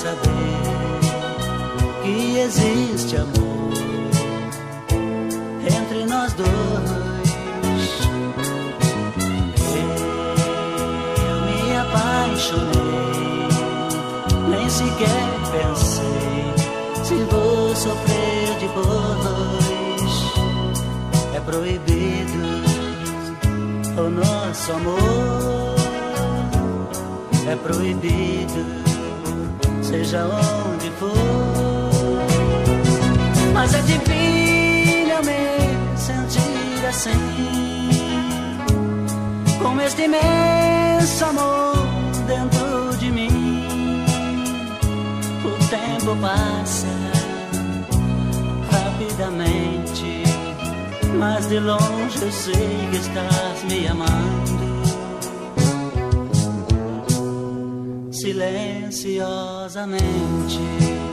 saber que existe amor entre nós dois. Eu me apaixonei, nem sequer pensei se vou sofrer depois. É proibido o nosso amor, é proibido, seja onde for. Mas é divino me sentir assim, com este imenso amor dentro de mim. O tempo passa rapidamente, mas de longe eu sei que estás me amando. Silenciosamente.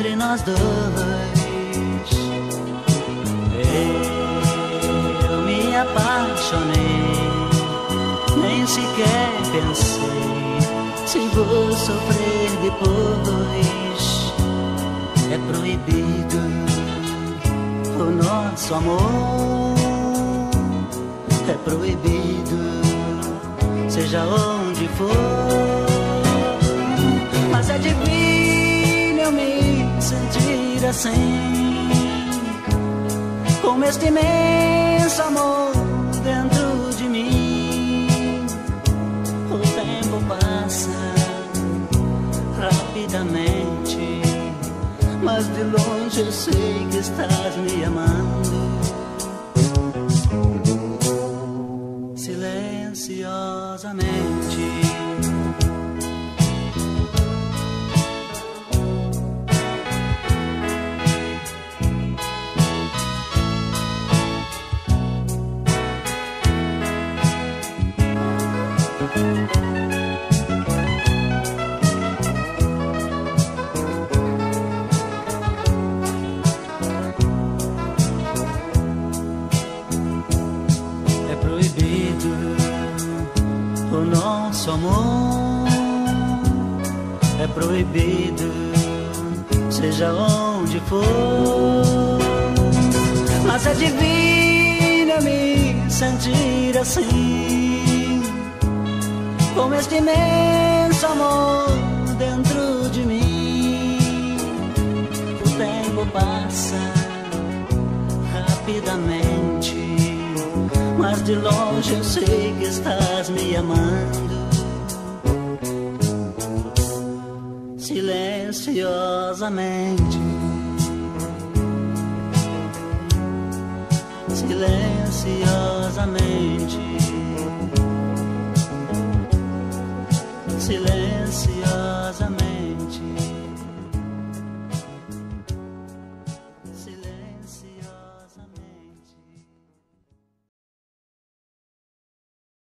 Entre nós dois. Eu me apaixonei, nem sequer pensei se vou sofrer depois. É proibido o nosso amor é proibido, seja onde for. Assim, com este imenso amor dentro de mim. O tempo passa rapidamente, mas de longe eu sei que estás me amando. Nosso amor. É proibido, seja onde for. Mas é divino me sentir assim, com este imenso amor dentro de mim. O tempo passa rapidamente, mas de longe eu sei que estás me amando. Silenciosamente, silenciosamente.